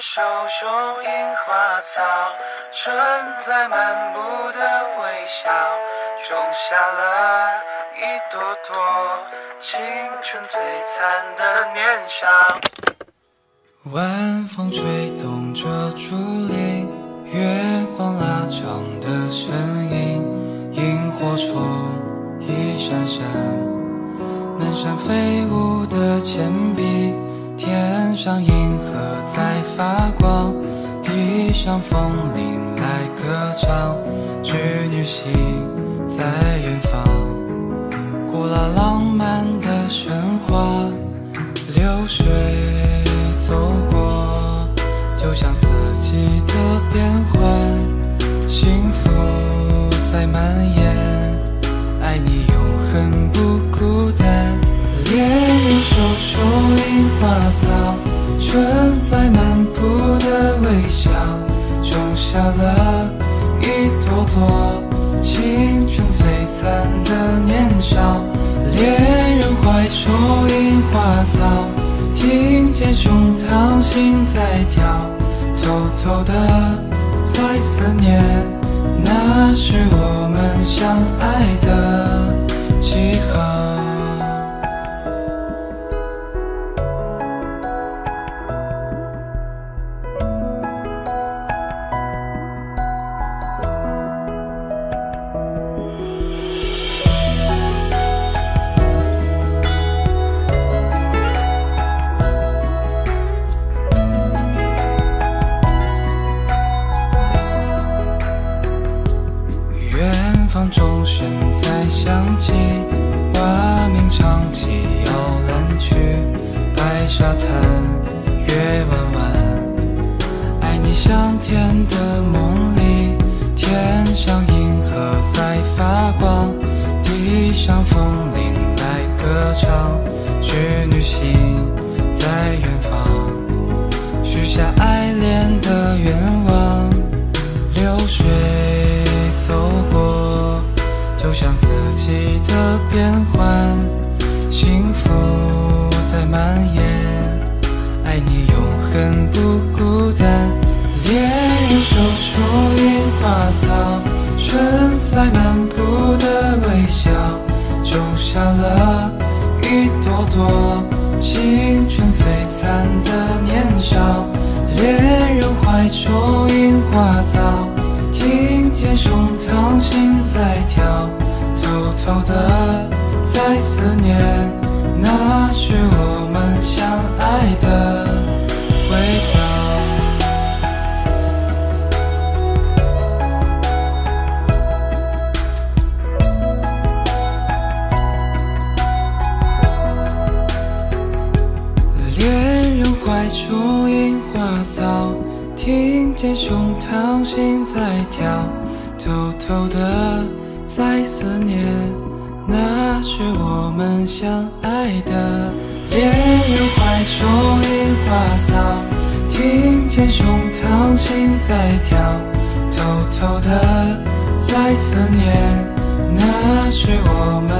手中樱花草，春在漫步的微笑，种下了一朵朵青春璀璨的年少。晚风吹动着竹林，月光拉长的身影，萤火虫一闪闪，满山飞舞的铅笔，天上银河在发光，地上风铃来歌唱，织女星在远方，古老浪漫的神话，流水走过，就像四季的变换，幸福在蔓延，爱你永恒不孤单。恋人手中樱花草，微笑，种下了一朵朵青春璀璨的年少。恋人怀中樱花草，听见胸膛心在跳，偷偷的在思念，那是我们相爱的记号。响起，蛙鸣唱起摇篮曲，白沙滩月弯弯，爱你香甜的梦里，天上银河在发光，地上风铃来歌唱，织女星在远方，许下爱手中樱花草，春在漫步的微笑，种下了一朵朵青春璀璨的年少。恋人怀中樱花草，听见胸膛心在跳，偷偷的在思念，怀中樱花草，听见胸膛心在跳，偷偷的在思念，那是我们相爱的。恋人怀中樱花草，听见胸膛心在跳，偷偷的在思念，那是我们